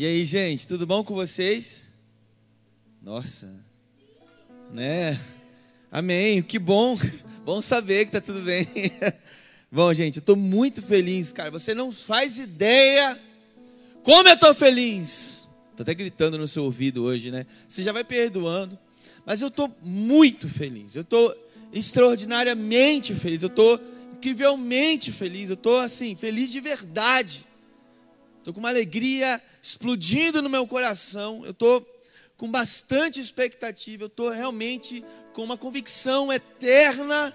E aí, gente, tudo bom com vocês? Nossa, né? Amém, que bom, bom saber que tá tudo bem. Bom, gente, eu tô muito feliz, cara. Você não faz ideia como eu tô feliz. Tô até gritando no seu ouvido hoje, né? Você já vai perdoando, mas eu tô muito feliz. Eu tô extraordinariamente feliz. Eu tô incrivelmente feliz. Eu tô assim, feliz de verdade. Estou com uma alegria explodindo no meu coração. Eu estou com bastante expectativa. Eu estou realmente com uma convicção eterna,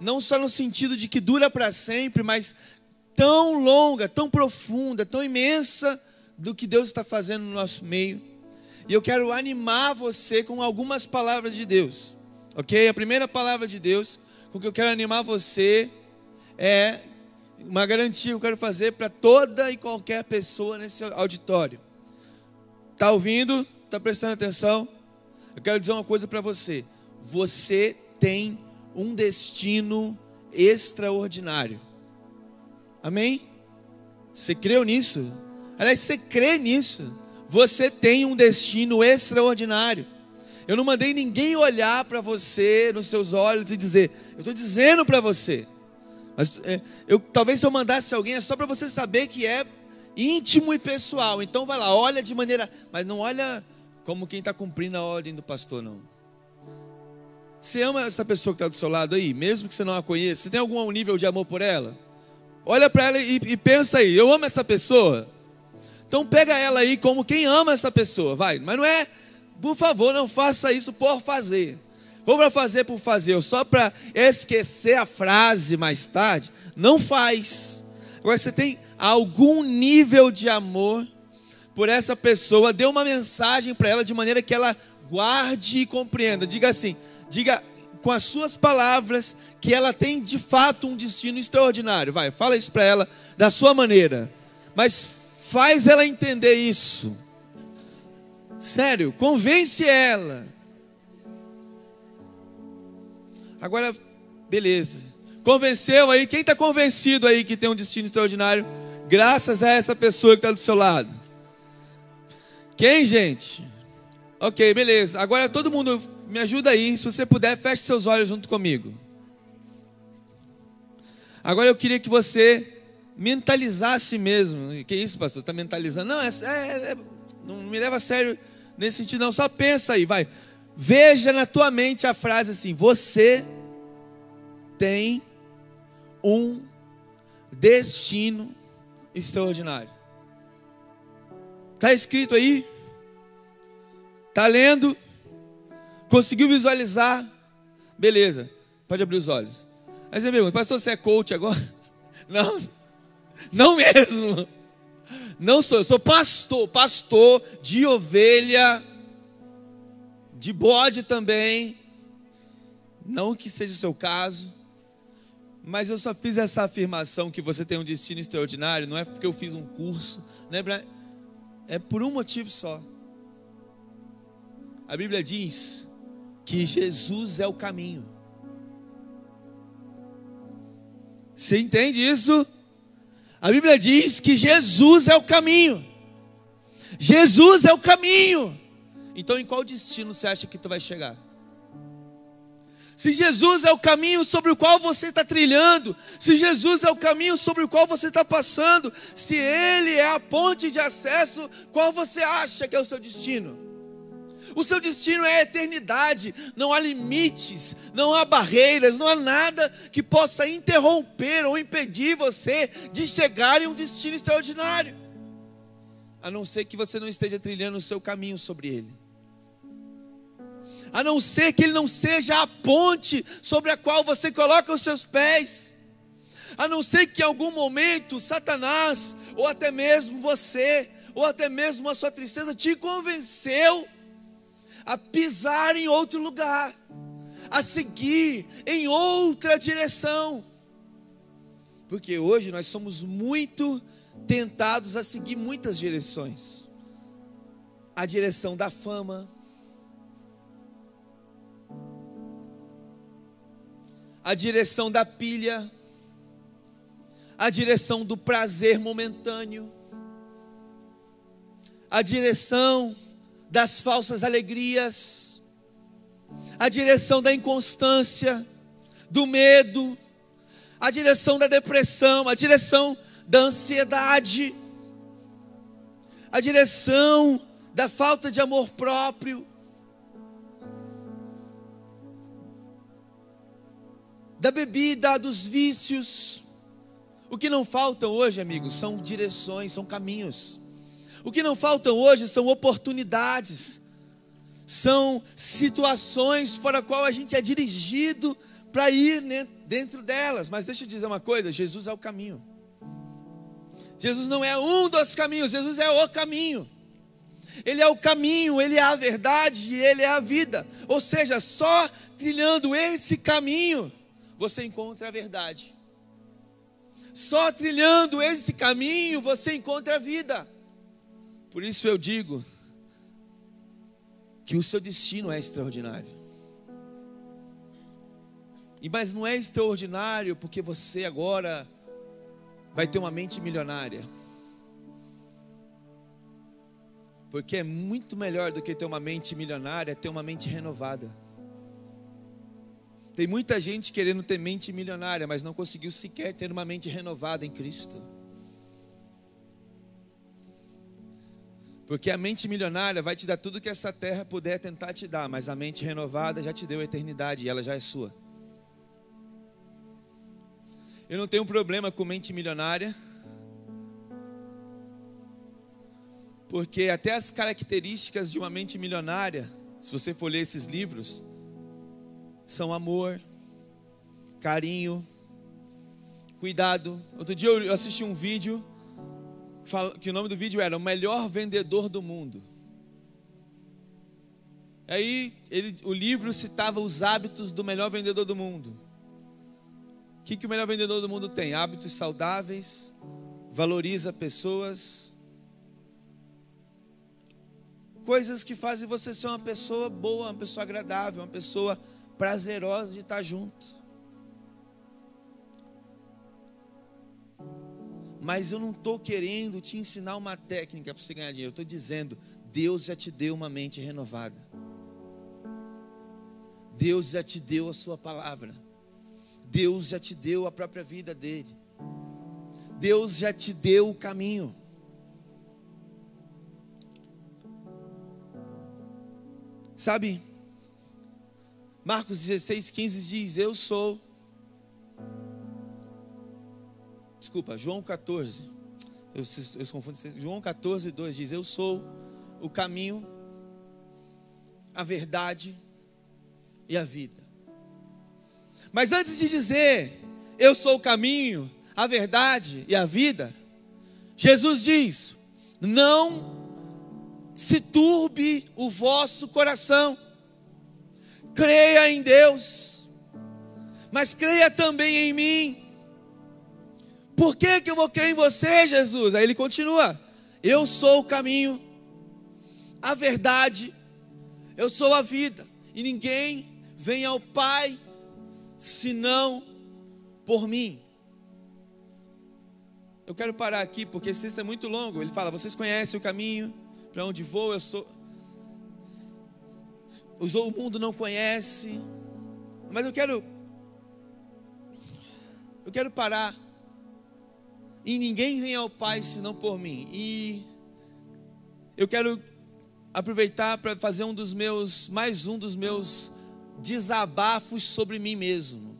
não só no sentido de que dura para sempre, mas tão longa, tão profunda, tão imensa do que Deus está fazendo no nosso meio. E eu quero animar você com algumas palavras de Deus, ok? A primeira palavra de Deus com que eu quero animar você é uma garantia eu quero fazer para toda e qualquer pessoa nesse auditório. Está ouvindo? Está prestando atenção? Eu quero dizer uma coisa para você. Você tem um destino extraordinário. Amém? Você creu nisso? Aliás, você crê nisso? Você tem um destino extraordinário. Eu não mandei ninguém olhar para você nos seus olhos e dizer, eu estou dizendo para você, mas é, eu, talvez se eu mandasse alguém é só para você saber que é íntimo e pessoal. Então vai lá, olha de maneira. Mas não olha como quem está cumprindo a ordem do pastor, não. Você ama essa pessoa que está do seu lado aí, mesmo que você não a conheça? Você tem algum nível de amor por ela? Olha para ela e, e pensa aí, eu amo essa pessoa? Então pega ela aí como quem ama essa pessoa, vai. Mas não é, por favor, não faça isso por fazer. Ou para fazer por fazer, ou só para esquecer a frase mais tarde, não faz. Agora você tem algum nível de amor por essa pessoa, dê uma mensagem para ela de maneira que ela guarde e compreenda. Diga assim, diga com as suas palavras que ela tem de fato um destino extraordinário. Vai, fala isso para ela da sua maneira. Mas faz ela entender isso. Sério, convence ela. Agora, beleza. Convenceu aí? Quem está convencido aí que tem um destino extraordinário? Graças a essa pessoa que está do seu lado. Quem, gente? Ok, beleza. Agora todo mundo me ajuda aí. Se você puder, feche seus olhos junto comigo. Agora eu queria que você mentalizasse mesmo. Que isso, pastor? Está mentalizando? Não, é, é, é, não me leva a sério nesse sentido, não. Só pensa aí, vai. Veja na tua mente a frase assim: Você tem um destino extraordinário. Está escrito aí? Está lendo? Conseguiu visualizar? Beleza, pode abrir os olhos. Aí você pergunta, pastor, você é coach agora? Não, não mesmo. Não sou, eu sou pastor, pastor de ovelha de bode também. Não que seja o seu caso, mas eu só fiz essa afirmação que você tem um destino extraordinário, não é porque eu fiz um curso, não é, pra, é por um motivo só. A Bíblia diz que Jesus é o caminho. Você entende isso? A Bíblia diz que Jesus é o caminho. Jesus é o caminho. Então, em qual destino você acha que tu vai chegar? Se Jesus é o caminho sobre o qual você está trilhando, se Jesus é o caminho sobre o qual você está passando, se Ele é a ponte de acesso, qual você acha que é o seu destino? O seu destino é a eternidade, não há limites, não há barreiras, não há nada que possa interromper ou impedir você de chegar em um destino extraordinário, a não ser que você não esteja trilhando o seu caminho sobre ele a não ser que ele não seja a ponte sobre a qual você coloca os seus pés, a não ser que em algum momento Satanás, ou até mesmo você, ou até mesmo a sua tristeza te convenceu a pisar em outro lugar, a seguir em outra direção. Porque hoje nós somos muito tentados a seguir muitas direções. A direção da fama, a direção da pilha, a direção do prazer momentâneo, a direção das falsas alegrias, a direção da inconstância, do medo, a direção da depressão, a direção da ansiedade, a direção da falta de amor próprio, da bebida, dos vícios. O que não falta hoje, amigos, são direções, são caminhos. O que não faltam hoje são oportunidades, são situações para a qual a gente é dirigido para ir dentro delas. Mas deixa eu dizer uma coisa: Jesus é o caminho. Jesus não é um dos caminhos, Jesus é o caminho. Ele é o caminho, ele é a verdade ele é a vida. Ou seja, só trilhando esse caminho você encontra a verdade. Só trilhando esse caminho você encontra a vida. Por isso eu digo que o seu destino é extraordinário. E mas não é extraordinário porque você agora vai ter uma mente milionária. Porque é muito melhor do que ter uma mente milionária, ter uma mente renovada. Tem muita gente querendo ter mente milionária, mas não conseguiu sequer ter uma mente renovada em Cristo. Porque a mente milionária vai te dar tudo que essa terra puder tentar te dar, mas a mente renovada já te deu a eternidade e ela já é sua. Eu não tenho problema com mente milionária, porque até as características de uma mente milionária, se você for ler esses livros, são amor, carinho, cuidado. Outro dia eu assisti um vídeo que o nome do vídeo era O Melhor Vendedor do Mundo. Aí ele, o livro citava os hábitos do melhor vendedor do mundo. O que, que o melhor vendedor do mundo tem? Hábitos saudáveis, valoriza pessoas, coisas que fazem você ser uma pessoa boa, uma pessoa agradável, uma pessoa prazerosa de estar junto. Mas eu não estou querendo te ensinar uma técnica para você ganhar dinheiro. Eu estou dizendo, Deus já te deu uma mente renovada. Deus já te deu a sua palavra. Deus já te deu a própria vida dele. Deus já te deu o caminho. Sabe, Marcos 16, 15 diz: Eu sou Desculpa, João 14. Eu, eu confundo. João 14, 2 diz: Eu sou o caminho, a verdade e a vida. Mas antes de dizer, Eu sou o caminho, a verdade e a vida, Jesus diz: Não se turbe o vosso coração, creia em Deus, mas creia também em mim. Por que, que eu vou crer em você, Jesus? Aí ele continua: Eu sou o caminho, a verdade, eu sou a vida, e ninguém vem ao Pai senão por mim. Eu quero parar aqui porque esse texto é muito longo. Ele fala: Vocês conhecem o caminho para onde vou? Eu sou. O mundo não conhece, mas eu quero. Eu quero parar e ninguém vem ao Pai senão por mim. E eu quero aproveitar para fazer um dos meus, mais um dos meus desabafos sobre mim mesmo.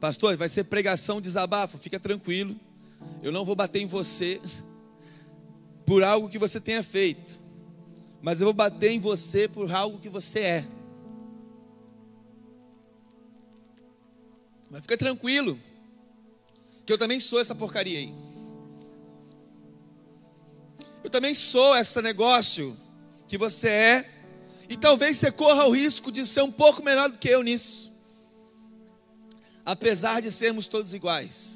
Pastor, vai ser pregação, desabafo, fica tranquilo. Eu não vou bater em você por algo que você tenha feito, mas eu vou bater em você por algo que você é. Mas fica tranquilo, que eu também sou essa porcaria aí. Eu também sou esse negócio que você é. E talvez você corra o risco de ser um pouco melhor do que eu nisso. Apesar de sermos todos iguais.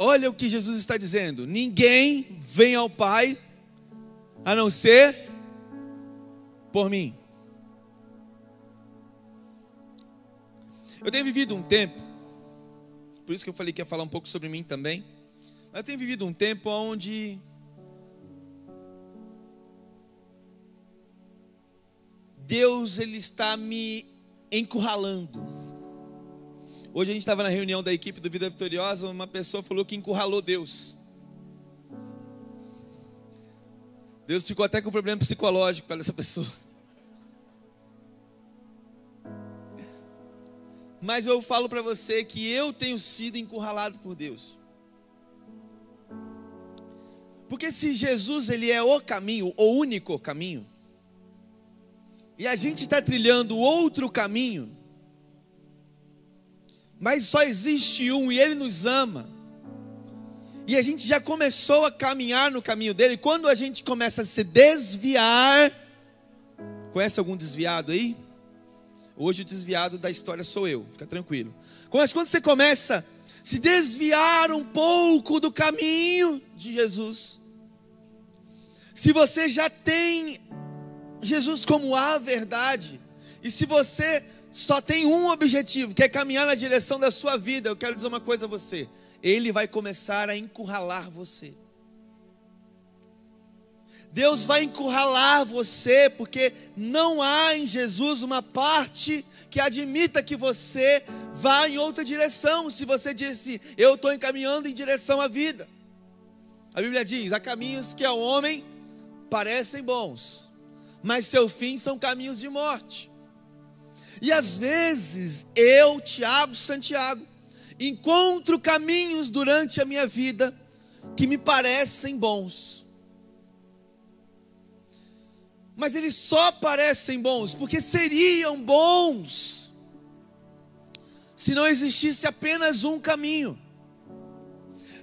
Olha o que Jesus está dizendo: ninguém vem ao Pai a não ser por mim. Eu tenho vivido um tempo, por isso que eu falei que ia falar um pouco sobre mim também. Eu tenho vivido um tempo onde Deus ele está me encurralando. Hoje a gente estava na reunião da equipe do Vida Vitoriosa, uma pessoa falou que encurralou Deus. Deus ficou até com problema psicológico para essa pessoa. Mas eu falo para você que eu tenho sido encurralado por Deus. Porque se Jesus ele é o caminho, o único caminho, e a gente está trilhando outro caminho, mas só existe um e Ele nos ama, e a gente já começou a caminhar no caminho dele, quando a gente começa a se desviar, conhece algum desviado aí? Hoje o desviado da história sou eu, fica tranquilo. Mas quando você começa a se desviar um pouco do caminho de Jesus, se você já tem Jesus como a verdade, e se você só tem um objetivo, que é caminhar na direção da sua vida, eu quero dizer uma coisa a você: Ele vai começar a encurralar você. Deus vai encurralar você, porque não há em Jesus uma parte que admita que você vá em outra direção. Se você disse, eu estou encaminhando em direção à vida, a Bíblia diz: há caminhos que ao homem parecem bons, mas seu fim são caminhos de morte. E às vezes eu, Tiago, Santiago, encontro caminhos durante a minha vida que me parecem bons. Mas eles só parecem bons porque seriam bons se não existisse apenas um caminho.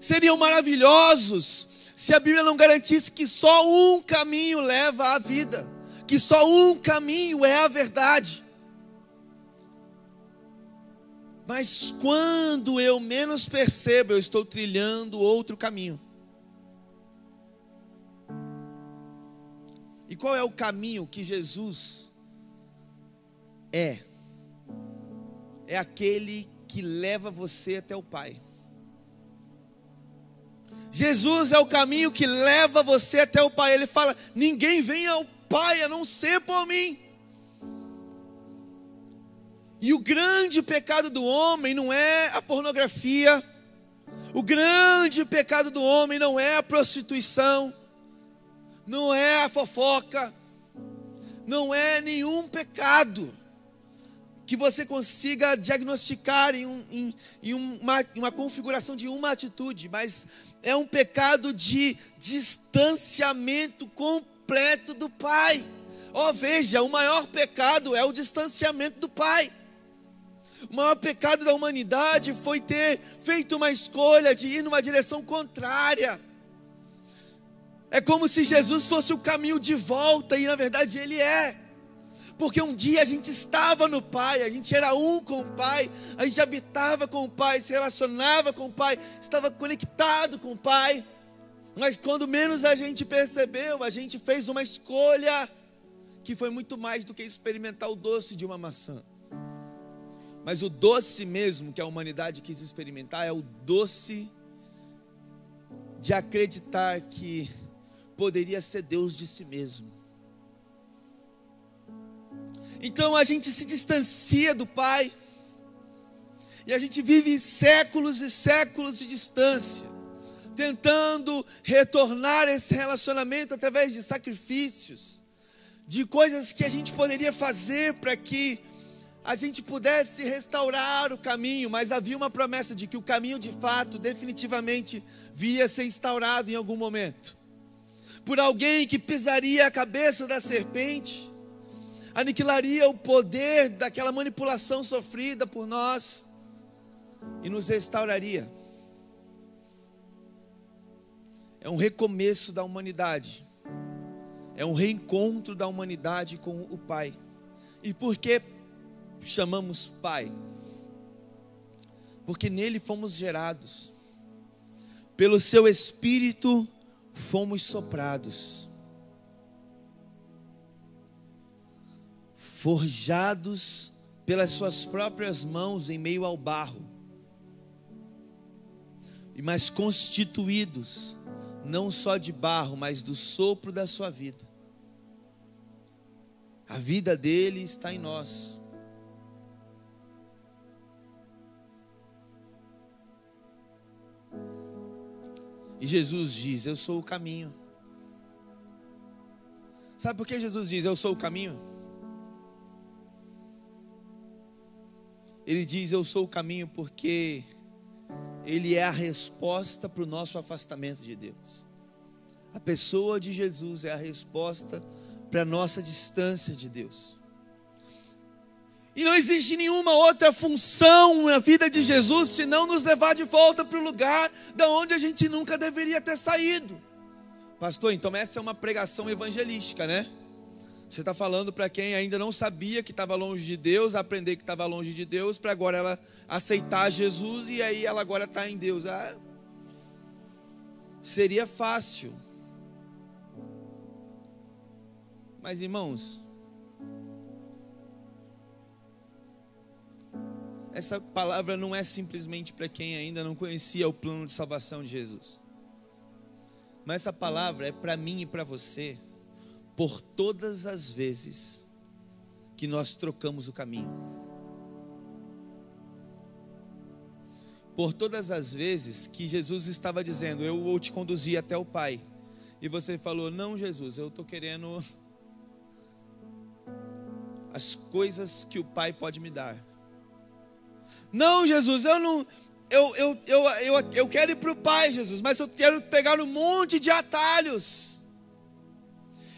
Seriam maravilhosos se a Bíblia não garantisse que só um caminho leva à vida, que só um caminho é a verdade. Mas quando eu menos percebo, eu estou trilhando outro caminho. E qual é o caminho que Jesus é? É aquele que leva você até o Pai. Jesus é o caminho que leva você até o Pai. Ele fala: ninguém vem ao Pai a não ser por mim. E o grande pecado do homem não é a pornografia, o grande pecado do homem não é a prostituição, não é a fofoca, não é nenhum pecado que você consiga diagnosticar em, um, em, em uma, uma configuração de uma atitude, mas é um pecado de distanciamento completo do Pai. Oh, veja, o maior pecado é o distanciamento do Pai. O maior pecado da humanidade foi ter feito uma escolha de ir numa direção contrária. É como se Jesus fosse o caminho de volta, e na verdade ele é. Porque um dia a gente estava no Pai, a gente era um com o Pai, a gente habitava com o Pai, se relacionava com o Pai, estava conectado com o Pai. Mas quando menos a gente percebeu, a gente fez uma escolha que foi muito mais do que experimentar o doce de uma maçã. Mas o doce mesmo que a humanidade quis experimentar é o doce de acreditar que poderia ser Deus de si mesmo. Então a gente se distancia do Pai, e a gente vive séculos e séculos de distância, tentando retornar esse relacionamento através de sacrifícios, de coisas que a gente poderia fazer para que a gente pudesse restaurar o caminho, mas havia uma promessa de que o caminho de fato, definitivamente, viria a ser instaurado em algum momento por alguém que pisaria a cabeça da serpente aniquilaria o poder daquela manipulação sofrida por nós e nos restauraria. É um recomeço da humanidade, é um reencontro da humanidade com o Pai. E por que chamamos Pai? Porque nele fomos gerados, pelo seu Espírito fomos soprados. forjados pelas suas próprias mãos em meio ao barro. e mais constituídos, não só de barro, mas do sopro da sua vida. A vida dele está em nós. E Jesus diz: Eu sou o caminho. Sabe por que Jesus diz: Eu sou o caminho? Ele diz: Eu sou o caminho porque Ele é a resposta para o nosso afastamento de Deus. A pessoa de Jesus é a resposta para a nossa distância de Deus. E não existe nenhuma outra função na vida de Jesus senão nos levar de volta para o lugar da onde a gente nunca deveria ter saído. Pastor, então essa é uma pregação evangelística, né? Você está falando para quem ainda não sabia que estava longe de Deus, aprender que estava longe de Deus, para agora ela aceitar Jesus e aí ela agora está em Deus. Ah, seria fácil. Mas irmãos, essa palavra não é simplesmente para quem ainda não conhecia o plano de salvação de Jesus. Mas essa palavra é para mim e para você, por todas as vezes que nós trocamos o caminho. Por todas as vezes que Jesus estava dizendo, eu vou te conduzir até o Pai. E você falou, não, Jesus, eu estou querendo as coisas que o Pai pode me dar. Não, Jesus, eu não. Eu, eu, eu, eu, eu quero ir para o Pai, Jesus, mas eu quero pegar um monte de atalhos.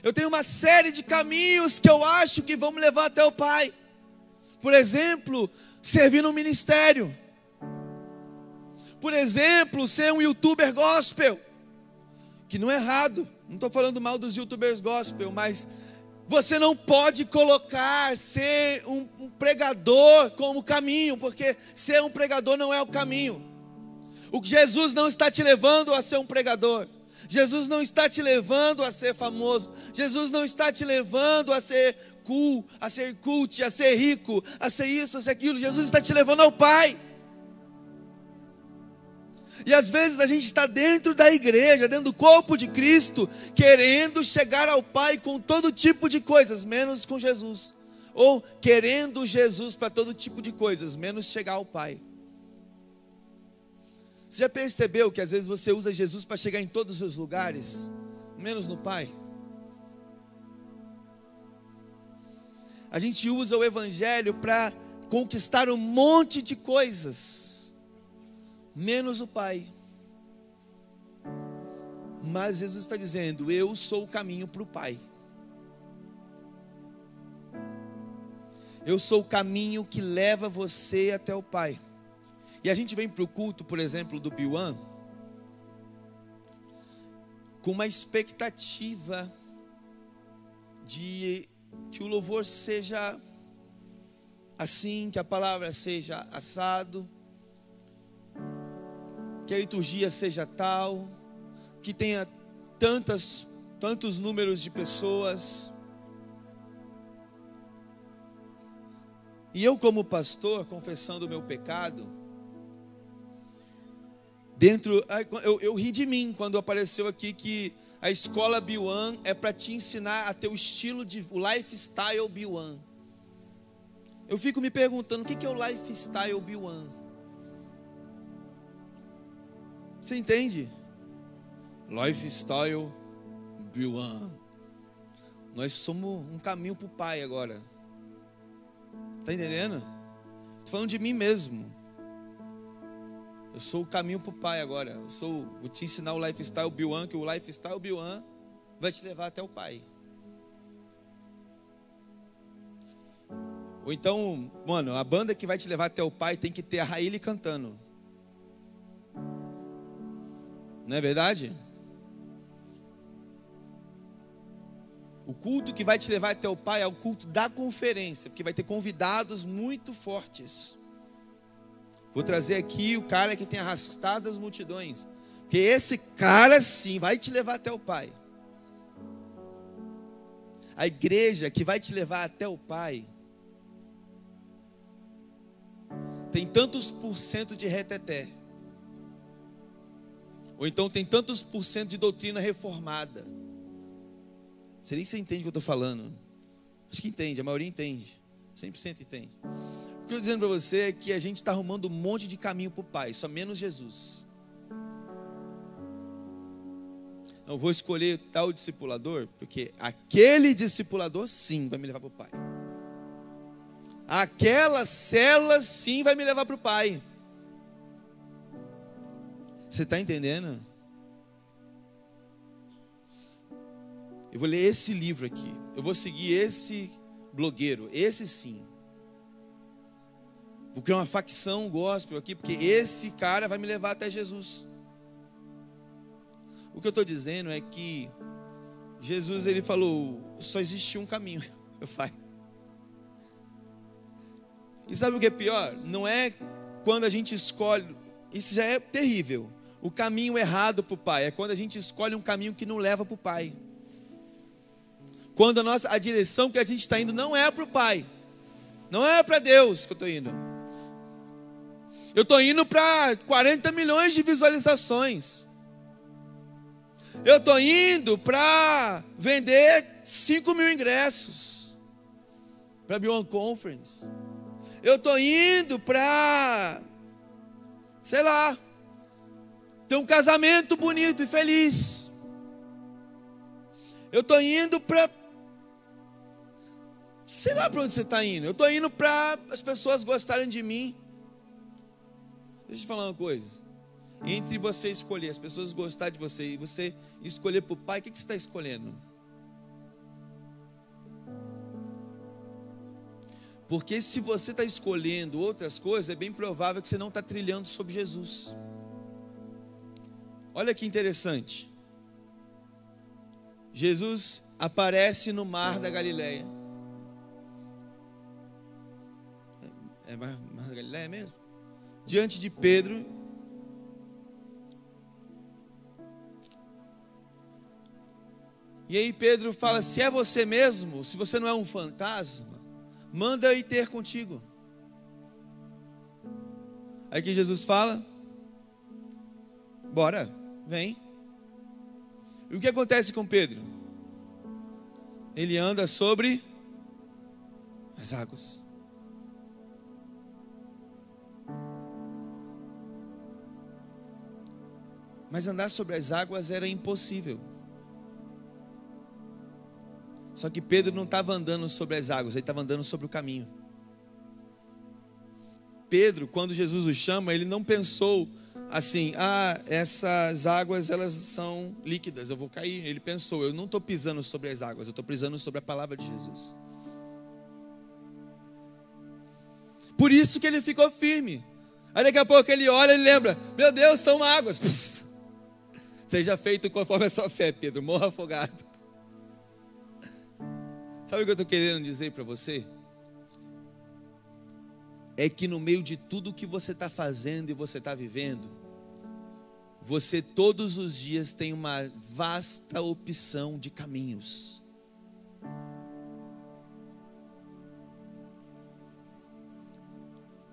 Eu tenho uma série de caminhos que eu acho que vão me levar até o Pai. Por exemplo, servir no ministério. Por exemplo, ser um youtuber gospel. Que não é errado. Não estou falando mal dos youtubers gospel, mas você não pode colocar ser um, um, pregador como caminho, porque ser um pregador não é o caminho. O Jesus não está te levando a ser um pregador. Jesus não está te levando a ser famoso. Jesus não está te levando a ser cool, a ser cult, a ser rico, a ser isso, a ser aquilo. Jesus está te levando ao Pai. E às vezes a gente está dentro da igreja, dentro do corpo de Cristo, querendo chegar ao Pai com todo tipo de coisas, menos com Jesus. Ou querendo Jesus para todo tipo de coisas, menos chegar ao Pai. Você já percebeu que às vezes você usa Jesus para chegar em todos os lugares, menos no Pai? A gente usa o Evangelho para conquistar um monte de coisas menos o Pai. Mas Jesus está dizendo: Eu sou o caminho para o Pai. Eu sou o caminho que leva você até o Pai. E a gente vem para o culto, por exemplo, do Biwan, com uma expectativa de que o louvor seja assim, que a palavra seja assado, que a liturgia seja tal, que tenha tantas, tantos números de pessoas. E eu, como pastor, confessando o meu pecado, dentro, eu, eu ri de mim quando apareceu aqui que a escola B1 é para te ensinar a ter o estilo de o lifestyle B1. Eu fico me perguntando o que é o lifestyle B1. Você entende? Lifestyle B1. Nós somos um caminho para o Pai agora. Está entendendo? Estou falando de mim mesmo. Eu sou o caminho para o Pai agora. Eu sou, vou te ensinar o Lifestyle B1, que o Lifestyle B1 vai te levar até o Pai. Ou então, mano, a banda que vai te levar até o Pai tem que ter a Raíli cantando. Não é verdade? O culto que vai te levar até o Pai é o culto da conferência, porque vai ter convidados muito fortes. Vou trazer aqui o cara que tem arrastado as multidões, porque esse cara sim vai te levar até o Pai. A igreja que vai te levar até o Pai tem tantos por cento de reteté Ou então tem tantos por cento de doutrina reformada. Você nem se entende o que eu estou falando. Acho que entende, a maioria entende. 100% entende. O que eu estou dizendo para você é que a gente está arrumando um monte de caminho para o Pai, só menos Jesus. Eu vou escolher tal discipulador, porque aquele discipulador sim vai me levar para o Pai. Aquela célula sim vai me levar para o Pai. Você está entendendo? Eu vou ler esse livro aqui. Eu vou seguir esse blogueiro. Esse sim. Vou criar uma facção gospel aqui, porque esse cara vai me levar até Jesus. O que eu estou dizendo é que Jesus ele falou: só existe um caminho, meu pai. E sabe o que é pior? Não é quando a gente escolhe, isso já é terrível. O caminho errado para o pai é quando a gente escolhe um caminho que não leva para o pai. Quando a, nossa, a direção que a gente está indo não é para o pai, não é para Deus que eu estou indo. Eu estou indo para 40 milhões de visualizações. Eu estou indo para vender 5 mil ingressos para a Beyond Conference. Eu estou indo para, sei lá, ter um casamento bonito e feliz. Eu estou indo para. Sei lá para onde você está indo. Eu estou indo para as pessoas gostarem de mim. Deixa eu te falar uma coisa. Entre você escolher, as pessoas gostarem de você e você escolher para o pai, o que, que você está escolhendo? Porque se você está escolhendo outras coisas, é bem provável que você não está trilhando sobre Jesus. Olha que interessante. Jesus aparece no mar da Galileia. É mar, mar da Galileia mesmo? Diante de Pedro. E aí Pedro fala: se é você mesmo, se você não é um fantasma, manda ir ter contigo. Aí que Jesus fala: bora, vem. E o que acontece com Pedro? Ele anda sobre as águas. Mas andar sobre as águas era impossível. Só que Pedro não estava andando sobre as águas, ele estava andando sobre o caminho. Pedro, quando Jesus o chama, ele não pensou assim: ah, essas águas elas são líquidas, eu vou cair. Ele pensou: eu não estou pisando sobre as águas, eu estou pisando sobre a palavra de Jesus. Por isso que ele ficou firme. Aí daqui a pouco ele olha e lembra: meu Deus, são águas. Seja feito conforme a sua fé, Pedro, morra afogado. Sabe o que eu estou querendo dizer para você? É que no meio de tudo que você está fazendo e você está vivendo, você todos os dias tem uma vasta opção de caminhos.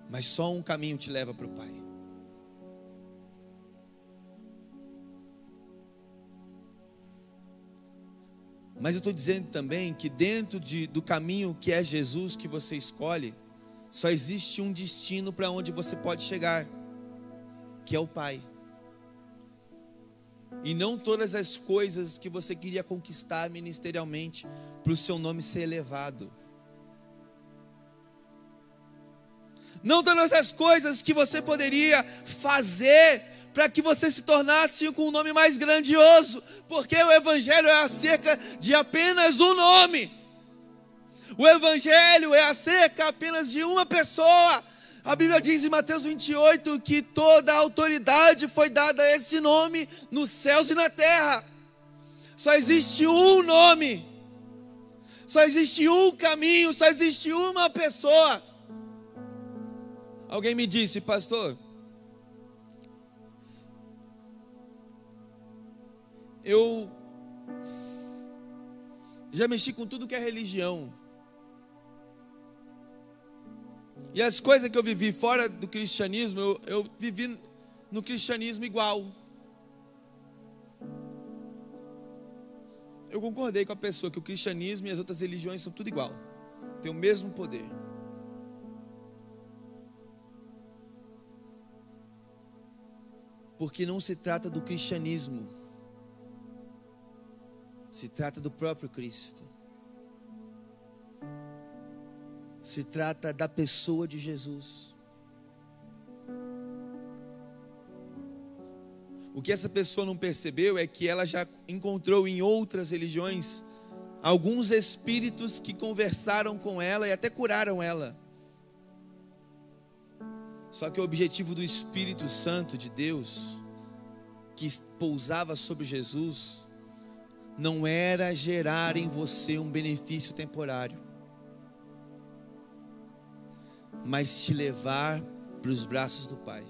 Mas só um caminho te leva para o Pai. Mas eu estou dizendo também que dentro de, do caminho que é Jesus que você escolhe, só existe um destino para onde você pode chegar, que é o Pai. E não todas as coisas que você queria conquistar ministerialmente para o seu nome ser elevado. Não todas as coisas que você poderia fazer para que você se tornasse com um nome mais grandioso, porque o Evangelho é acerca de apenas um nome. O Evangelho é acerca apenas de uma pessoa. A Bíblia diz em Mateus 28 que toda a autoridade foi dada a esse nome nos céus e na terra. Só existe um nome, só existe um caminho, só existe uma pessoa. Alguém me disse, pastor, eu já mexi com tudo que é religião. E as coisas que eu vivi fora do cristianismo, eu, eu vivi no cristianismo igual. Eu concordei com a pessoa que o cristianismo e as outras religiões são tudo igual, tem o mesmo poder. Porque não se trata do cristianismo, se trata do próprio Cristo. Se trata da pessoa de Jesus. O que essa pessoa não percebeu é que ela já encontrou em outras religiões alguns espíritos que conversaram com ela e até curaram ela. Só que o objetivo do Espírito Santo de Deus, que pousava sobre Jesus, não era gerar em você um benefício temporário, mas te levar para os braços do Pai.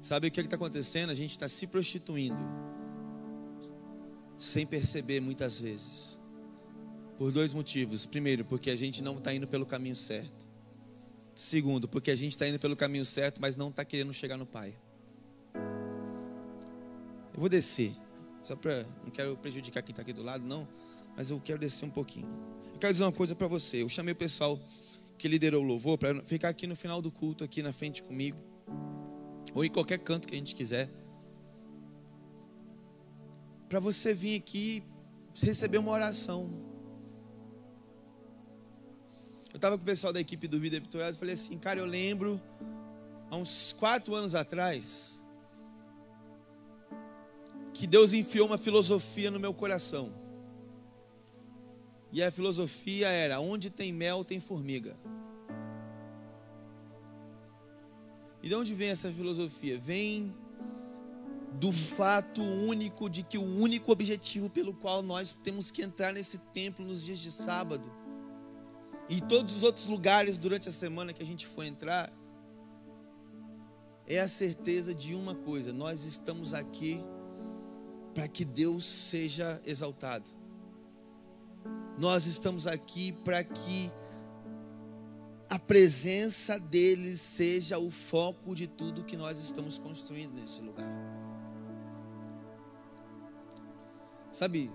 Sabe o que é está acontecendo? A gente está se prostituindo, sem perceber muitas vezes, por dois motivos. Primeiro, porque a gente não está indo pelo caminho certo. Segundo, porque a gente está indo pelo caminho certo, mas não está querendo chegar no Pai. Eu vou descer, só para. Não quero prejudicar quem está aqui do lado, não, mas eu quero descer um pouquinho. Eu quero dizer uma coisa para você. Eu chamei o pessoal que liderou o louvor para ficar aqui no final do culto, aqui na frente comigo ou em qualquer canto que a gente quiser, para você vir aqui receber uma oração. Eu estava com o pessoal da equipe do Vida Vitoriosa e falei assim, cara, eu lembro, há uns quatro anos atrás, que Deus enfiou uma filosofia no meu coração. E a filosofia era: onde tem mel, tem formiga. E de onde vem essa filosofia? Vem do fato único de que o único objetivo pelo qual nós temos que entrar nesse templo nos dias de sábado e todos os outros lugares durante a semana que a gente for entrar é a certeza de uma coisa: nós estamos aqui para que Deus seja exaltado. Nós estamos aqui para que a presença deles seja o foco de tudo que nós estamos construindo nesse lugar. Sabe,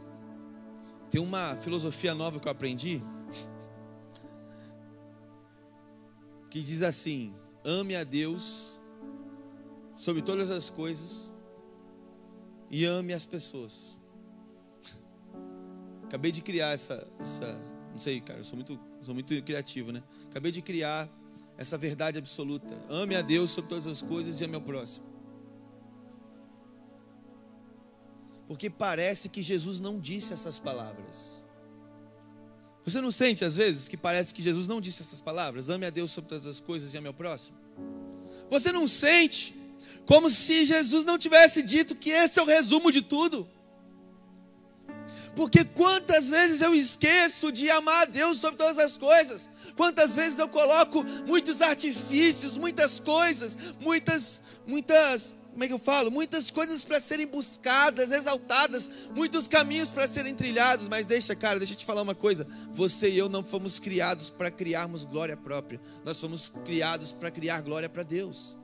tem uma filosofia nova que eu aprendi que diz assim: ame a Deus sobre todas as coisas e ame as pessoas. Acabei de criar essa, essa não sei, cara, eu sou muito, sou muito criativo, né? Acabei de criar essa verdade absoluta. Ame a Deus sobre todas as coisas e ame ao próximo. Porque parece que Jesus não disse essas palavras. Você não sente às vezes que parece que Jesus não disse essas palavras? Ame a Deus sobre todas as coisas e ame ao próximo. Você não sente como se Jesus não tivesse dito que esse é o resumo de tudo? Porque quantas vezes eu esqueço de amar a Deus sobre todas as coisas? Quantas vezes eu coloco muitos artifícios, muitas coisas, muitas, muitas, como é que eu falo? Muitas coisas para serem buscadas, exaltadas, muitos caminhos para serem trilhados, mas deixa, cara, deixa eu te falar uma coisa. Você e eu não fomos criados para criarmos glória própria. Nós fomos criados para criar glória para Deus.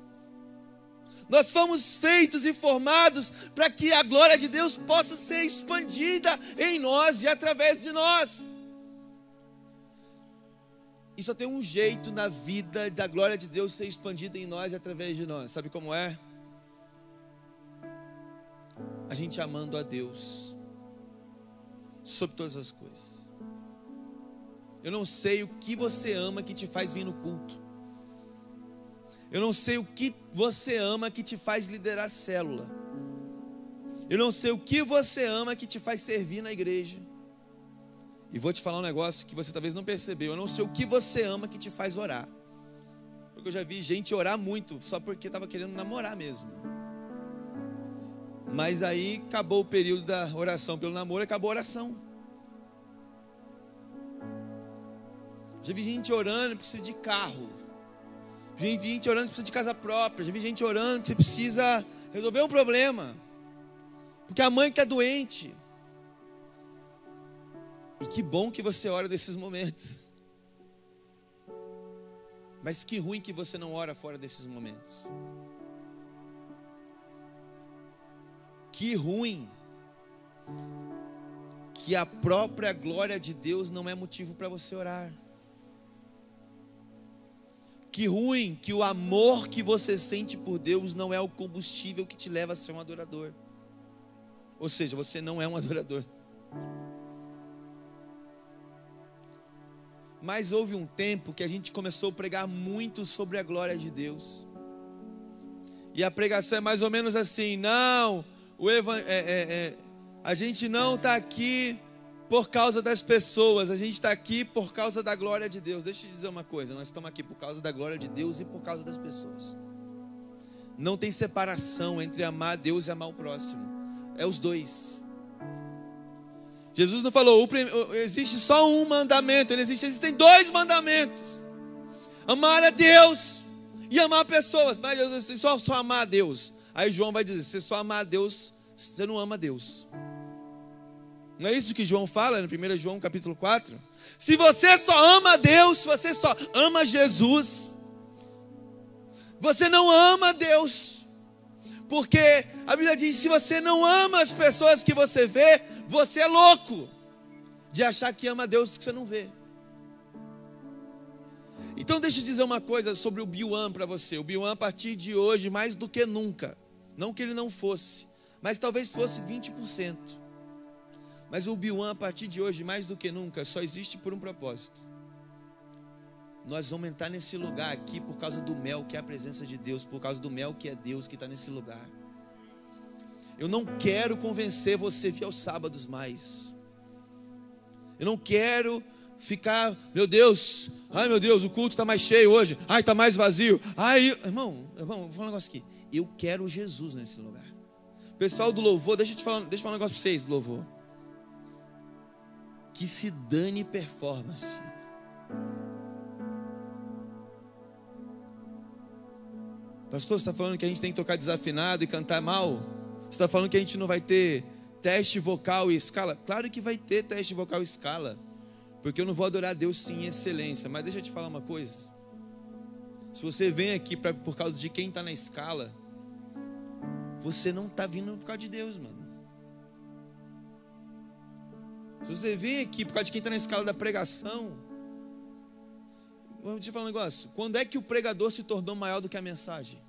Nós fomos feitos e formados para que a glória de Deus possa ser expandida em nós e através de nós. E só tem um jeito na vida da glória de Deus ser expandida em nós e através de nós. Sabe como é? A gente amando a Deus sobre todas as coisas. Eu não sei o que você ama que te faz vir no culto. Eu não sei o que você ama que te faz liderar célula. Eu não sei o que você ama que te faz servir na igreja. E vou te falar um negócio que você talvez não percebeu. Eu não sei o que você ama que te faz orar. Porque eu já vi gente orar muito só porque estava querendo namorar mesmo. Mas aí acabou o período da oração pelo namoro, acabou a oração. Já vi gente orando, precisa de carro. Vi gente orando precisa de casa própria. Vi gente orando você precisa resolver um problema. Porque a mãe está doente. E que bom que você ora desses momentos. Mas que ruim que você não ora fora desses momentos. Que ruim que a própria glória de Deus não é motivo para você orar. Que ruim que o amor que você sente por Deus não é o combustível que te leva a ser um adorador. Ou seja, você não é um adorador. Mas houve um tempo que a gente começou a pregar muito sobre a glória de Deus. E a pregação é mais ou menos assim: não, o evan é, é, é, a gente não está aqui por causa das pessoas, a gente está aqui por causa da glória de Deus. Deixa eu te dizer uma coisa: nós estamos aqui por causa da glória de Deus e por causa das pessoas. Não tem separação entre amar Deus e amar o próximo, é os dois. Jesus não falou, existe só um mandamento, ele existe, existem dois mandamentos: amar a Deus e amar pessoas. Mas Jesus, só, só amar a Deus. Aí João vai dizer: se só amar a Deus, você não ama Deus. Não é isso que João fala no 1 João capítulo 4? Se você só ama Deus, se você só ama Jesus, você não ama Deus. Porque a Bíblia diz: se você não ama as pessoas que você vê, você é louco de achar que ama Deus que você não vê. Então deixa eu dizer uma coisa sobre o Biuan para você. O Biuan a partir de hoje mais do que nunca, não que ele não fosse, mas talvez fosse 20%. Mas o Biuan, a partir de hoje, mais do que nunca, só existe por um propósito. Nós vamos entrar nesse lugar aqui por causa do mel, que é a presença de Deus, por causa do mel que é Deus que está nesse lugar. Eu não quero convencer você a vir aos sábados mais. Eu não quero ficar, meu Deus, ai meu Deus, o culto está mais cheio hoje, ai está mais vazio. Ai, irmão, irmão, vou falar um negócio aqui. Eu quero Jesus nesse lugar. Pessoal do louvor, deixa eu te falar, deixa eu falar um negócio para vocês do louvor que se dane performance. Pastor, você está falando que a gente tem que tocar desafinado e cantar mal? Você está falando que a gente não vai ter teste vocal e escala? Claro que vai ter teste vocal e escala. Porque eu não vou adorar Deus sim em excelência. Mas deixa eu te falar uma coisa. Se você vem aqui pra, por causa de quem está na escala, você não está vindo por causa de Deus, mano. Se você vem aqui por causa de quem está na escala da pregação, vamos te falar um negócio. Quando é que o pregador se tornou maior do que a mensagem?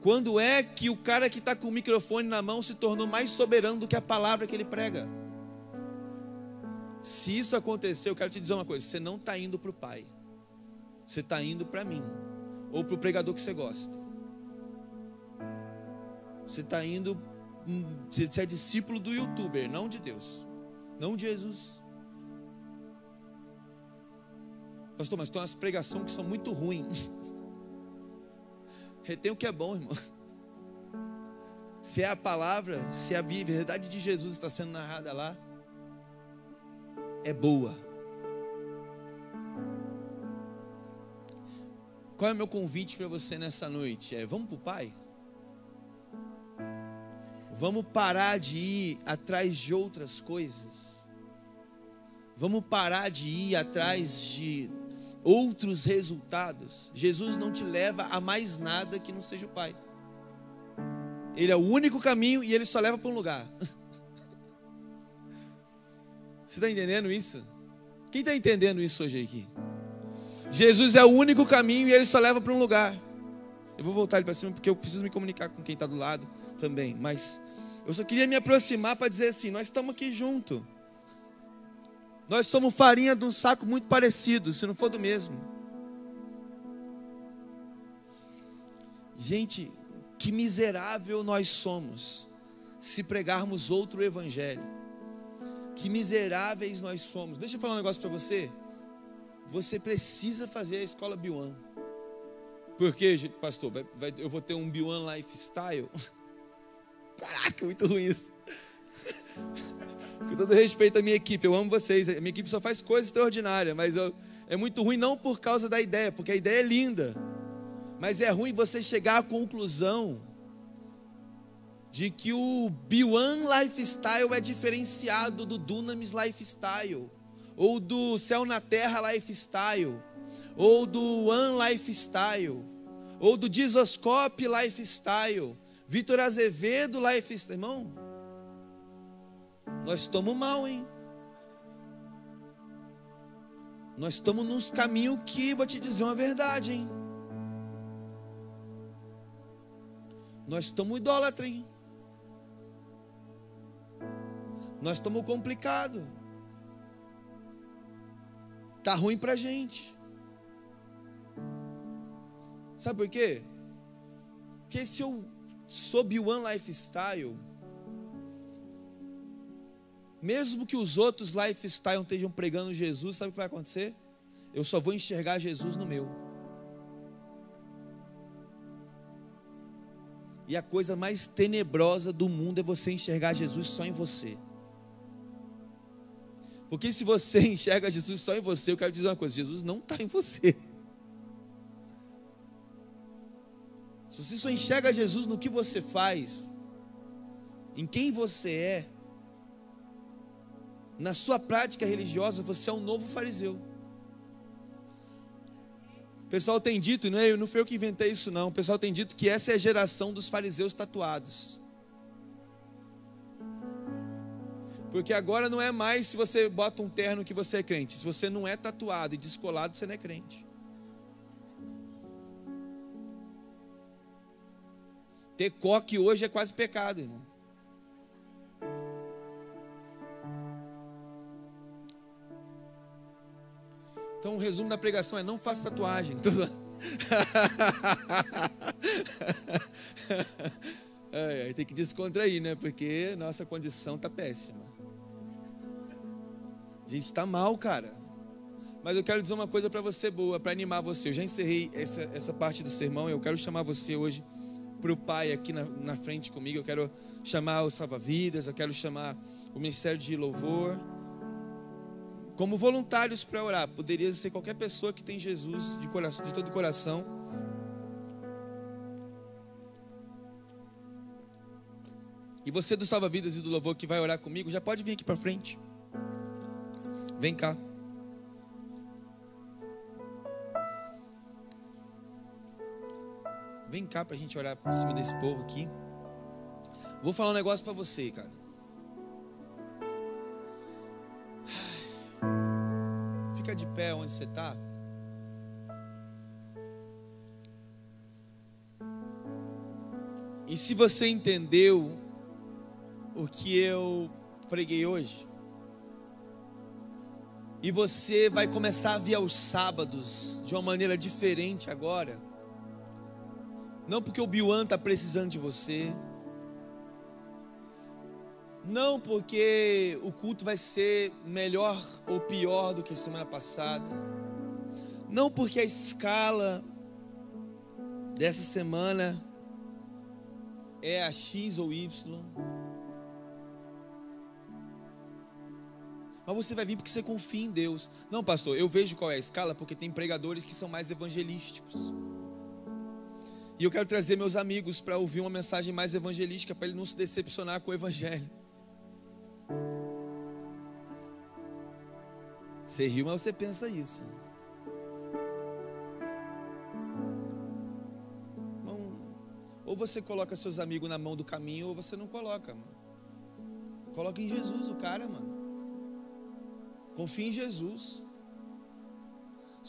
Quando é que o cara que está com o microfone na mão se tornou mais soberano do que a palavra que ele prega? Se isso acontecer, eu quero te dizer uma coisa: você não está indo para o Pai, você está indo para mim, ou para o pregador que você gosta. Você está indo você é discípulo do youtuber, não de Deus, não de Jesus. Pastor, mas tem umas pregações que são muito ruins. Retém o que é bom, irmão. Se é a palavra, se a verdade de Jesus está sendo narrada lá, é boa. Qual é o meu convite para você nessa noite? É vamos para o Pai? Vamos parar de ir atrás de outras coisas. Vamos parar de ir atrás de outros resultados. Jesus não te leva a mais nada que não seja o Pai. Ele é o único caminho e ele só leva para um lugar. Você está entendendo isso? Quem está entendendo isso hoje aqui? Jesus é o único caminho e ele só leva para um lugar. Eu vou voltar para cima porque eu preciso me comunicar com quem está do lado também. Mas eu só queria me aproximar para dizer assim: nós estamos aqui junto. Nós somos farinha de um saco muito parecido, se não for do mesmo. Gente, que miserável nós somos se pregarmos outro evangelho. Que miseráveis nós somos. Deixa eu falar um negócio para você. Você precisa fazer a escola Biwan. Porque, pastor, vai, vai, eu vou ter um Biwan Lifestyle. Caraca, muito ruim isso. Com todo respeito à minha equipe, eu amo vocês. A minha equipe só faz coisas extraordinárias, mas eu, é muito ruim não por causa da ideia, porque a ideia é linda. Mas é ruim você chegar à conclusão de que o B1 Lifestyle é diferenciado do Dunamis Lifestyle, ou do Céu na Terra Lifestyle, ou do One Lifestyle, ou do Disoscope Lifestyle Vitor Azevedo, Lifestyle, irmão. Nós estamos mal, hein? Nós estamos nos caminhos que, vou te dizer uma verdade, hein? Nós estamos idólatra, hein? Nós estamos complicado. Tá ruim pra gente. Sabe por quê? Porque se eu sob o One Lifestyle, mesmo que os outros lifestyle estejam pregando Jesus, sabe o que vai acontecer? Eu só vou enxergar Jesus no meu. E a coisa mais tenebrosa do mundo é você enxergar Jesus só em você. Porque se você enxerga Jesus só em você, eu quero dizer uma coisa: Jesus não está em você. Se você só enxerga Jesus no que você faz, em quem você é, na sua prática religiosa, você é um novo fariseu. O pessoal tem dito, não, é, não foi eu que inventei isso não, o pessoal tem dito que essa é a geração dos fariseus tatuados. Porque agora não é mais se você bota um terno que você é crente. Se você não é tatuado e descolado, você não é crente. Ter coque hoje é quase pecado, irmão. Então o resumo da pregação é não faça tatuagem. é, tem que descontrair, né? Porque nossa condição tá péssima. A gente está mal, cara. Mas eu quero dizer uma coisa para você boa, para animar você. Eu já encerrei essa, essa parte do sermão. Eu quero chamar você hoje para o Pai aqui na, na frente comigo. Eu quero chamar o Salva-Vidas. Eu quero chamar o Ministério de Louvor como voluntários para orar. Poderia ser qualquer pessoa que tem Jesus de, coração, de todo o coração. E você do Salva-Vidas e do Louvor que vai orar comigo, já pode vir aqui para frente. Vem cá. Vem cá para a gente orar por cima desse povo aqui. Vou falar um negócio para você, cara. Fica de pé onde você está. E se você entendeu o que eu preguei hoje, e você vai começar a vir aos sábados de uma maneira diferente agora, não porque o Biuan está precisando de você, não porque o culto vai ser melhor ou pior do que semana passada. Não porque a escala dessa semana é a X ou Y. Mas você vai vir porque você confia em Deus. Não, pastor, eu vejo qual é a escala porque tem pregadores que são mais evangelísticos. E eu quero trazer meus amigos para ouvir uma mensagem mais evangelística, para ele não se decepcionar com o evangelho. Você riu, mas você pensa isso. ou você coloca seus amigos na mão do caminho, ou você não coloca, mano. Coloca em Jesus o cara, mano. Confia em Jesus.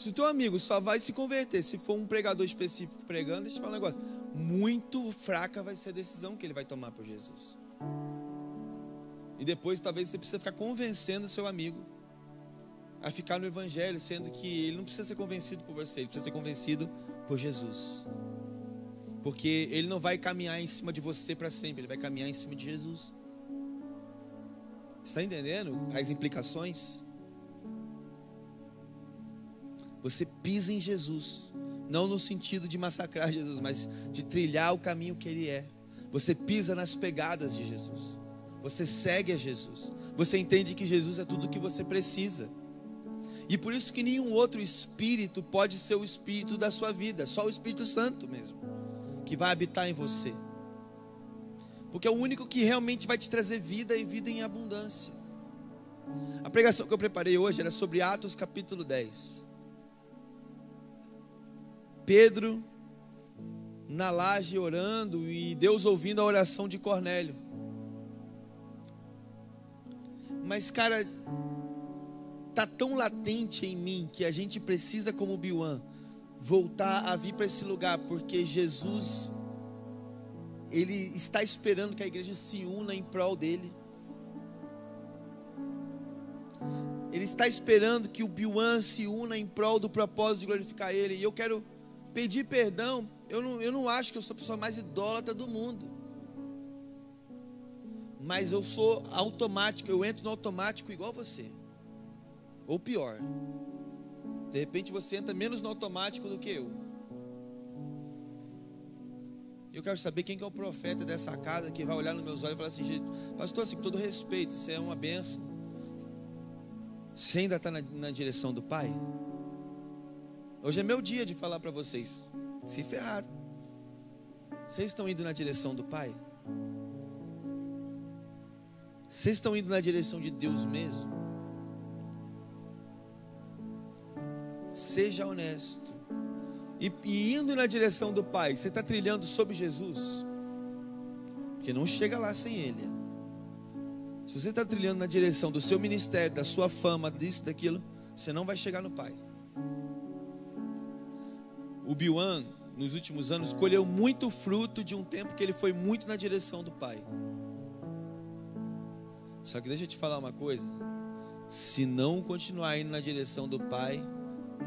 Se o teu amigo só vai se converter se for um pregador específico pregando, deixa eu falar um negócio. Muito fraca vai ser a decisão que ele vai tomar por Jesus. E depois talvez você precisa ficar convencendo seu amigo a ficar no Evangelho, sendo que ele não precisa ser convencido por você, ele precisa ser convencido por Jesus. Porque ele não vai caminhar em cima de você para sempre, ele vai caminhar em cima de Jesus. Está entendendo as implicações? Você pisa em Jesus, não no sentido de massacrar Jesus, mas de trilhar o caminho que ele é. Você pisa nas pegadas de Jesus. Você segue a Jesus. Você entende que Jesus é tudo o que você precisa. E por isso que nenhum outro espírito pode ser o espírito da sua vida, só o Espírito Santo mesmo, que vai habitar em você. Porque é o único que realmente vai te trazer vida e vida em abundância. A pregação que eu preparei hoje era sobre Atos capítulo 10. Pedro, na laje orando e Deus ouvindo a oração de Cornélio. Mas, cara, tá tão latente em mim que a gente precisa, como Biuan, voltar a vir para esse lugar, porque Jesus, Ele está esperando que a igreja se una em prol dele. Ele está esperando que o Biuan se una em prol do propósito de glorificar Ele. E eu quero pedir perdão. Eu não, eu não acho que eu sou a pessoa mais idólatra do mundo. Mas eu sou automático, eu entro no automático igual você. Ou pior. De repente você entra menos no automático do que eu. Eu quero saber quem que é o profeta dessa casa que vai olhar nos meus olhos e falar assim, pastor, assim, com todo respeito, isso é uma benção. Você ainda está na, na direção do Pai? Hoje é meu dia de falar para vocês. Se ferraram. Vocês estão indo na direção do Pai? Vocês estão indo na direção de Deus mesmo? Seja honesto. E, e indo na direção do Pai, você está trilhando sobre Jesus? Porque não chega lá sem Ele. Se você está trilhando na direção do seu ministério, da sua fama, disso, daquilo, você não vai chegar no Pai. O Biwan, nos últimos anos, colheu muito fruto de um tempo que ele foi muito na direção do Pai. Só que deixa eu te falar uma coisa: se não continuar indo na direção do Pai,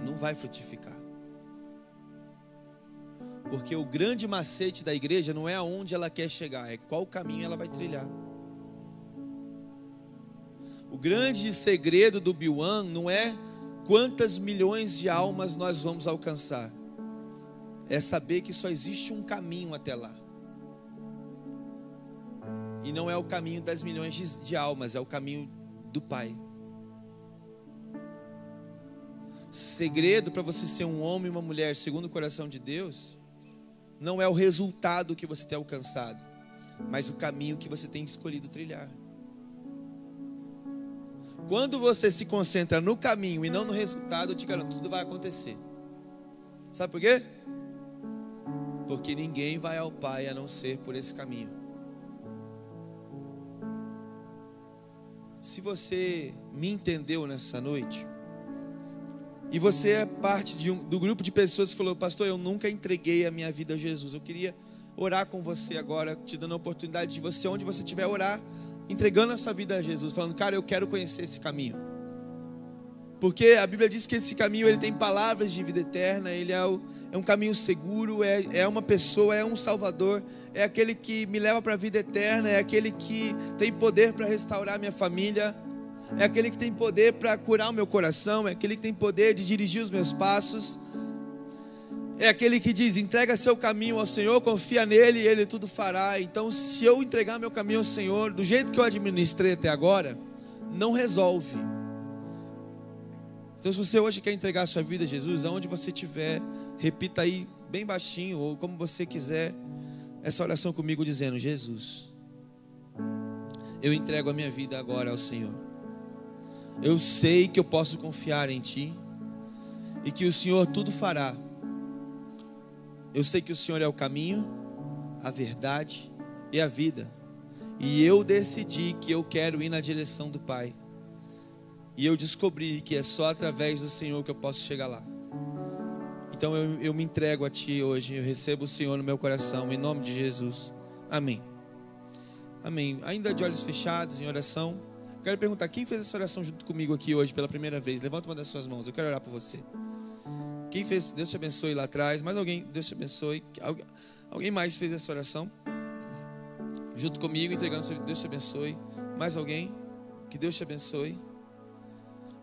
não vai frutificar. Porque o grande macete da igreja não é aonde ela quer chegar, é qual caminho ela vai trilhar. O grande segredo do Biwan não é quantas milhões de almas nós vamos alcançar, é saber que só existe um caminho até lá. E não é o caminho das milhões de, de almas, é o caminho do Pai. Segredo para você ser um homem e uma mulher segundo o coração de Deus, não é o resultado que você tem alcançado, mas o caminho que você tem escolhido trilhar. Quando você se concentra no caminho e não no resultado, eu te garanto, tudo vai acontecer. Sabe por quê? Porque ninguém vai ao Pai a não ser por esse caminho. Se você me entendeu nessa noite, e você é parte um, do grupo de pessoas que falou, pastor, eu nunca entreguei a minha vida a Jesus. Eu queria orar com você agora, te dando a oportunidade de você, onde você estiver, orar entregando a sua vida a Jesus, falando, cara, eu quero conhecer esse caminho. Porque a Bíblia diz que esse caminho ele tem palavras de vida eterna, ele é, o, é um caminho seguro, é, é uma pessoa, é um salvador, é aquele que me leva para a vida eterna, é aquele que tem poder para restaurar minha família, é aquele que tem poder para curar o meu coração, é aquele que tem poder de dirigir os meus passos. É aquele que diz: entrega seu caminho ao Senhor, confia nele e ele tudo fará. Então, se eu entregar meu caminho ao Senhor, do jeito que eu administrei até agora, não resolve. Então, se você hoje quer entregar a sua vida a Jesus, aonde você estiver, repita aí bem baixinho, ou como você quiser, essa oração comigo, dizendo: Jesus, eu entrego a minha vida agora ao Senhor. Eu sei que eu posso confiar em Ti e que o Senhor tudo fará eu sei que o Senhor é o caminho, a verdade e a vida. E eu decidi que eu quero ir na direção do Pai. E eu descobri que é só através do Senhor que eu posso chegar lá. Então eu, eu me entrego a Ti hoje. Eu recebo o Senhor no meu coração, em nome de Jesus. Amém. Amém. Ainda de olhos fechados, em oração. Quero perguntar: quem fez essa oração junto comigo aqui hoje pela primeira vez? Levanta uma das suas mãos. Eu quero orar por você. Quem fez, Deus te abençoe lá atrás. Mais alguém, Deus te abençoe. Alguém mais fez essa oração? Junto comigo, entregando, Deus te abençoe. Mais alguém? Que Deus te abençoe.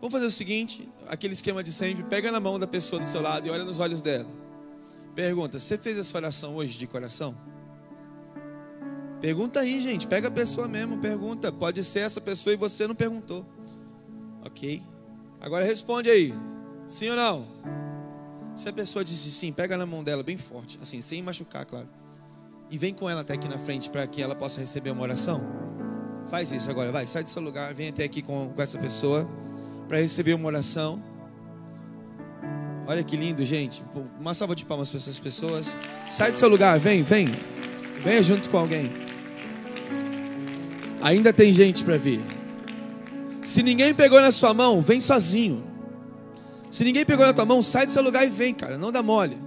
Vamos fazer o seguinte: aquele esquema de sempre. Pega na mão da pessoa do seu lado e olha nos olhos dela. Pergunta: Você fez essa oração hoje de coração? Pergunta aí, gente. Pega a pessoa mesmo, pergunta. Pode ser essa pessoa e você não perguntou. Ok? Agora responde aí. Sim ou não? Se a pessoa disse sim, pega na mão dela bem forte, assim, sem machucar, claro. E vem com ela até aqui na frente para que ela possa receber uma oração. Faz isso agora, vai, sai do seu lugar, vem até aqui com, com essa pessoa para receber uma oração. Olha que lindo, gente. Uma salva de palmas para essas pessoas. Sai do seu lugar, vem, vem. Venha junto com alguém. Ainda tem gente para vir. Se ninguém pegou na sua mão, vem sozinho. Se ninguém pegou na tua mão, sai do seu lugar e vem, cara. Não dá mole.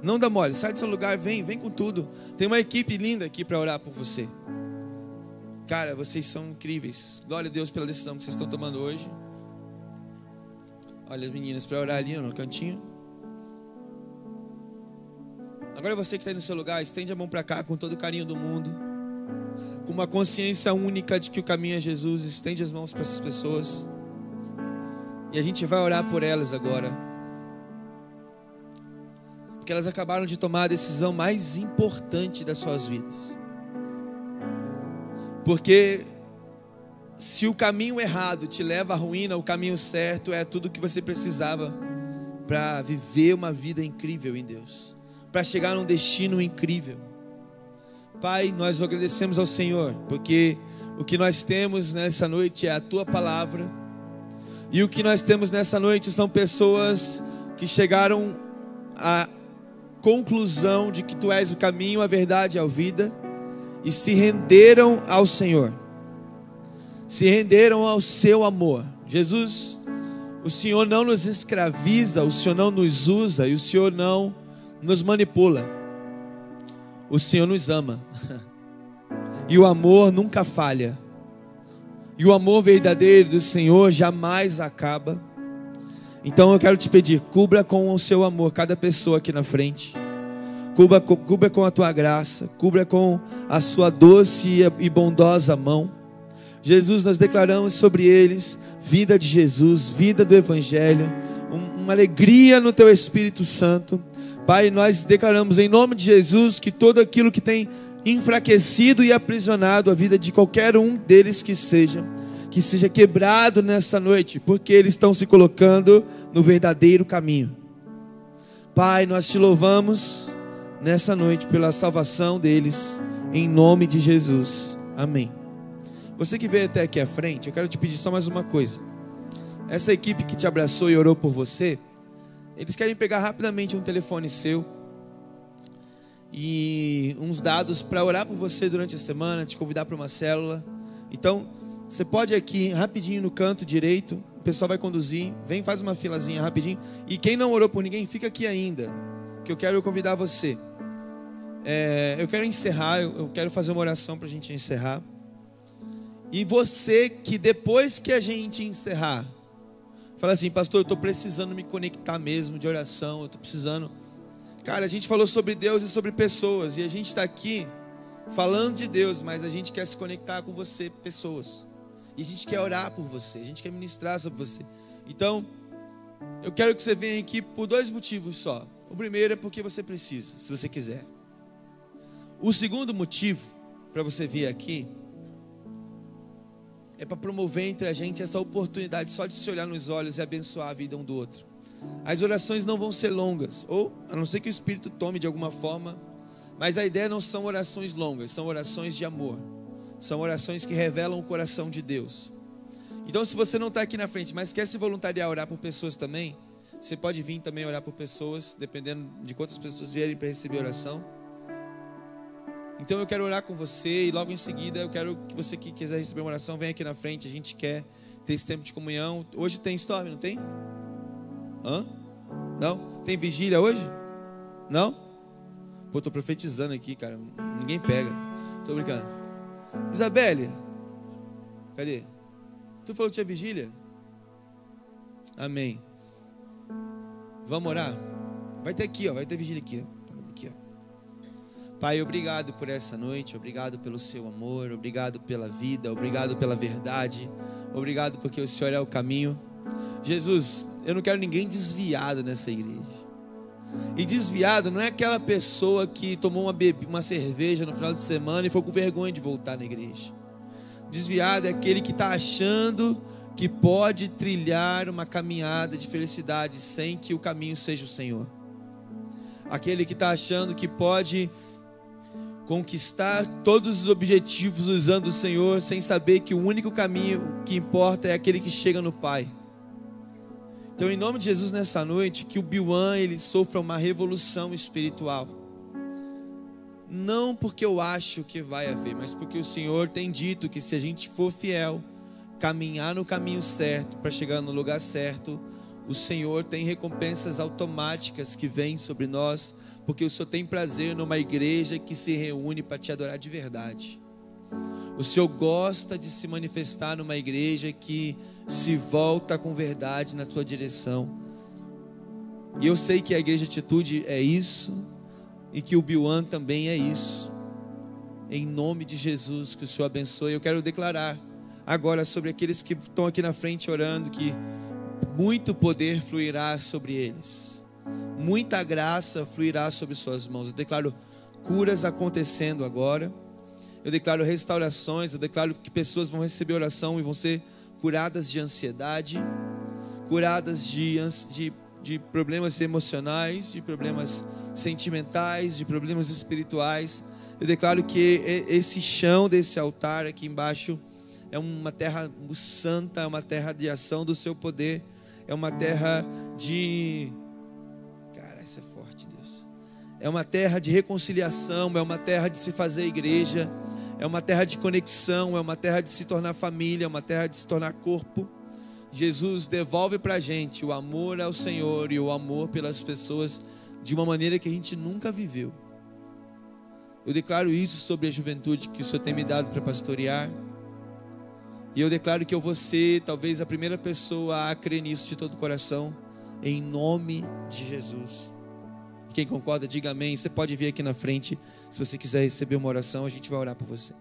Não dá mole. Sai do seu lugar, vem, vem com tudo. Tem uma equipe linda aqui para orar por você. Cara, vocês são incríveis. Glória a Deus pela decisão que vocês estão tomando hoje. Olha as meninas para orar ali no cantinho. Agora você que está no seu lugar, estende a mão para cá com todo o carinho do mundo. Com uma consciência única de que o caminho é Jesus. Estende as mãos para essas pessoas. E a gente vai orar por elas agora. Porque elas acabaram de tomar a decisão mais importante das suas vidas. Porque se o caminho errado te leva à ruína, o caminho certo é tudo que você precisava para viver uma vida incrível em Deus, para chegar num destino incrível. Pai, nós agradecemos ao Senhor, porque o que nós temos nessa noite é a tua palavra, e o que nós temos nessa noite são pessoas que chegaram à conclusão de que tu és o caminho, a verdade e a vida, e se renderam ao Senhor se renderam ao seu amor. Jesus, o Senhor não nos escraviza, o Senhor não nos usa e o Senhor não nos manipula. O Senhor nos ama. E o amor nunca falha. E o amor verdadeiro do Senhor jamais acaba. Então eu quero te pedir, cubra com o seu amor cada pessoa aqui na frente. Cubra, cubra com a tua graça, cubra com a sua doce e bondosa mão. Jesus, nós declaramos sobre eles vida de Jesus, vida do Evangelho, uma alegria no Teu Espírito Santo. Pai, nós declaramos em nome de Jesus que todo aquilo que tem enfraquecido e aprisionado a vida de qualquer um deles que seja, que seja quebrado nessa noite, porque eles estão se colocando no verdadeiro caminho. Pai, nós te louvamos nessa noite pela salvação deles, em nome de Jesus. Amém. Você que veio até aqui à frente, eu quero te pedir só mais uma coisa. Essa equipe que te abraçou e orou por você, eles querem pegar rapidamente um telefone seu e uns dados para orar por você durante a semana, te convidar para uma célula. Então, você pode ir aqui rapidinho no canto direito, o pessoal vai conduzir, vem, faz uma filazinha rapidinho. E quem não orou por ninguém, fica aqui ainda, que eu quero convidar você. É, eu quero encerrar, eu quero fazer uma oração para a gente encerrar. E você que depois que a gente encerrar, fala assim, pastor, eu estou precisando me conectar mesmo de oração, eu estou precisando. Cara, a gente falou sobre Deus e sobre pessoas, e a gente está aqui falando de Deus, mas a gente quer se conectar com você, pessoas. E a gente quer orar por você, a gente quer ministrar sobre você. Então, eu quero que você venha aqui por dois motivos só. O primeiro é porque você precisa, se você quiser. O segundo motivo para você vir aqui é para promover entre a gente essa oportunidade só de se olhar nos olhos e abençoar a vida um do outro. As orações não vão ser longas, ou a não ser que o Espírito tome de alguma forma, mas a ideia não são orações longas, são orações de amor, são orações que revelam o coração de Deus. Então, se você não está aqui na frente, mas quer se voluntariar a orar por pessoas também, você pode vir também orar por pessoas, dependendo de quantas pessoas vierem para receber oração. Então eu quero orar com você e logo em seguida eu quero que você que quiser receber uma oração venha aqui na frente. A gente quer ter esse tempo de comunhão. Hoje tem storm, não tem? Hã? Não? Tem vigília hoje? Não? Pô, tô profetizando aqui, cara. Ninguém pega. Tô brincando. Isabelle, cadê? Tu falou que tinha vigília? Amém. Vamos orar? Vai ter aqui, ó. Vai ter vigília aqui. Pai, obrigado por essa noite, obrigado pelo seu amor, obrigado pela vida, obrigado pela verdade, obrigado porque o Senhor é o caminho. Jesus, eu não quero ninguém desviado nessa igreja. E desviado não é aquela pessoa que tomou uma, uma cerveja no final de semana e foi com vergonha de voltar na igreja. Desviado é aquele que está achando que pode trilhar uma caminhada de felicidade sem que o caminho seja o Senhor. Aquele que está achando que pode conquistar todos os objetivos usando o Senhor, sem saber que o único caminho que importa é aquele que chega no Pai. Então, em nome de Jesus, nessa noite, que o Biwan ele sofra uma revolução espiritual. Não porque eu acho que vai haver, mas porque o Senhor tem dito que se a gente for fiel, caminhar no caminho certo, para chegar no lugar certo, o Senhor tem recompensas automáticas que vêm sobre nós, porque o Senhor tem prazer numa igreja que se reúne para te adorar de verdade. O Senhor gosta de se manifestar numa igreja que se volta com verdade na tua direção. E eu sei que a igreja Atitude é isso, e que o Biwan também é isso. Em nome de Jesus, que o Senhor abençoe. Eu quero declarar agora sobre aqueles que estão aqui na frente orando que muito poder fluirá sobre eles, muita graça fluirá sobre suas mãos. Eu declaro curas acontecendo agora, eu declaro restaurações, eu declaro que pessoas vão receber oração e vão ser curadas de ansiedade, curadas de, de, de problemas emocionais, de problemas sentimentais, de problemas espirituais. Eu declaro que esse chão desse altar aqui embaixo é uma terra santa, é uma terra de ação do seu poder é uma terra de. Cara, isso é forte, Deus. É uma terra de reconciliação, é uma terra de se fazer igreja, é uma terra de conexão, é uma terra de se tornar família, é uma terra de se tornar corpo. Jesus devolve para a gente o amor ao Senhor e o amor pelas pessoas de uma maneira que a gente nunca viveu. Eu declaro isso sobre a juventude que o Senhor tem me dado para pastorear. E eu declaro que eu vou ser talvez a primeira pessoa a crer nisso de todo o coração, em nome de Jesus. Quem concorda, diga amém. Você pode vir aqui na frente, se você quiser receber uma oração, a gente vai orar por você.